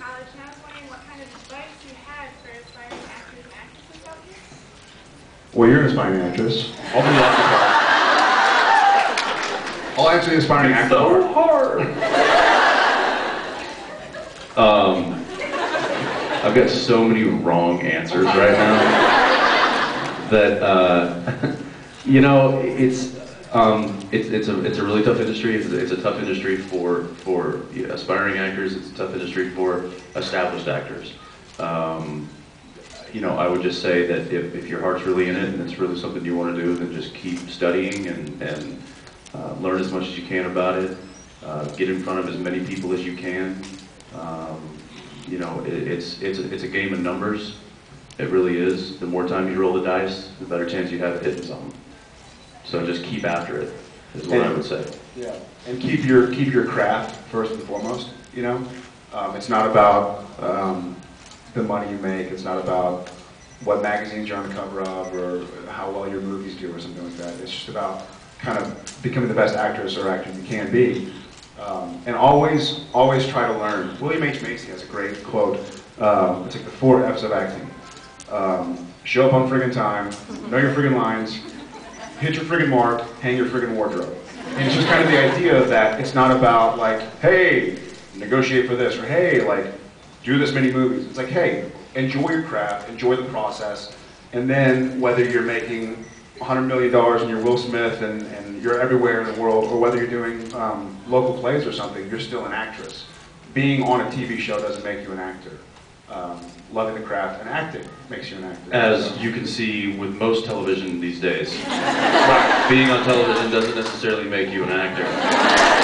college, and I was wondering what kind of advice you had for aspiring actors and actresses out here. Well, you're an aspiring actress. I'll be the actor part. I'll answer the aspiring actor So part. hard. um, I've got so many wrong answers right now that uh, you know it's um, it's it's a it's a really tough industry. It's a, it's a tough industry for for aspiring actors. It's a tough industry for established actors. Um, you know, I would just say that if, if your heart's really in it and it's really something you want to do, then just keep studying and, and uh, learn as much as you can about it. Uh, get in front of as many people as you can. Um, you know, it, it's, it's, a, it's a game of numbers. It really is. The more times you roll the dice, the better chance you have of hitting something. So just keep after it, is what I would say. Yeah, and keep your keep your craft first and foremost. You know, um, it's not about um, the money you make. It's not about what magazines you're on the cover of or how well your movies do or something like that. It's just about kind of becoming the best actress or actor you can be. Um, and always, always try to learn. William H. Macy has a great quote. Um, it's like the four F's of acting. Um, show up on friggin' time, know your friggin' lines, hit your friggin' mark, hang your friggin' wardrobe. And it's just kind of the idea that it's not about like, hey, negotiate for this, or hey, like, do this many movies. It's like, hey, enjoy your craft, enjoy the process, and then whether you're making $100 million and you're Will Smith and, and you're everywhere in the world, or whether you're doing um, local plays or something, you're still an actress. Being on a TV show doesn't make you an actor. Um, loving the craft and acting makes you an actor. As So- you can see with most television these days, being on television doesn't necessarily make you an actor.